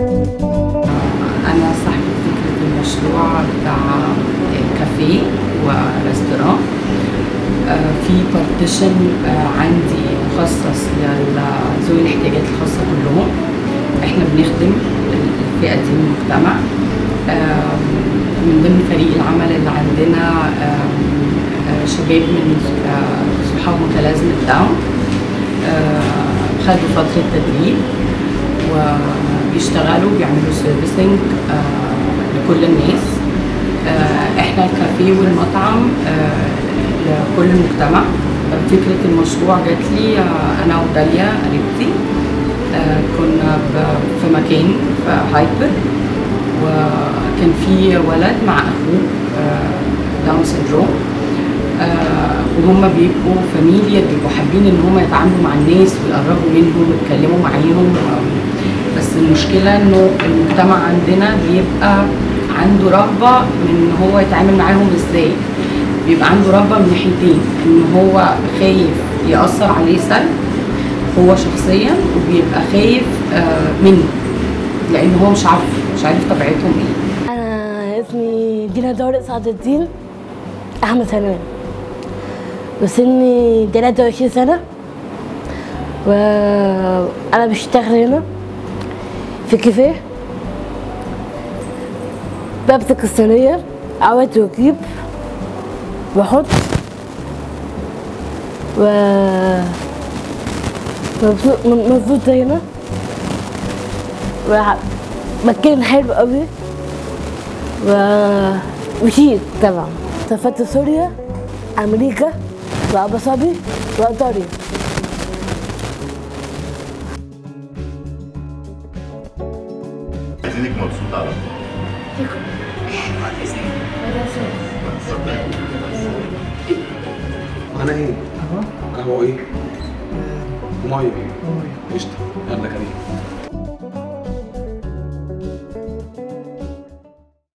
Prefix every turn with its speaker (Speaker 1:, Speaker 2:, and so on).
Speaker 1: أنا صاحبة فكرة المشروع بتاع كافيه وريستوران آه، في partition آه، عندي مخصص لذوي الاحتياجات الخاصة كلهم إحنا بنخدم الفئة دي من المجتمع. آه، من ضمن فريق العمل اللي عندنا شباب من صحاب متلازمة داون. خدوا فترة تدريب و وبيشتغلوا بيعملوا servicing لكل الناس. آه، إحنا الكافيه والمطعم آه، لكل المجتمع. فكرة المشروع جات لي آه، أنا وداليا قريبتي. آه، كنا في مكان في hyper وكان في ولد مع أخوه آه، Down syndrome آه، وهم بيبقوا فاميليا بيبقوا حابين إن هم يتعاملوا مع الناس ويقربوا منهم ويتكلموا معاهم آه، المشكلة إنه المجتمع عندنا بيبقى عنده رغبه من هو يتعامل معاهم إزاي. بيبقى عنده رغبه من ناحيتين إن هو خايف يأثر عليه سلب هو شخصيا وبيبقى خايف آه، منه لأن هو مش عارف مش عارف طبيعتهم إيه.
Speaker 2: أنا اسمي دينا طارق سعد الدين أحمد سلمان وسني 23 سنة. وأنا بشتغل هنا في كافيه؟ بمسك الصينية أعواد وأجيب وأحط و مبسوطة هنا؟ مكان حلو قوي. و- وشيك طبعا. سافرت سوريا أمريكا وأبو ظبي وأيطاليا.
Speaker 3: عايزينك مبسوطة على طول
Speaker 4: انا ايه؟ اهو ايه؟ ميه قشطه يلا كريم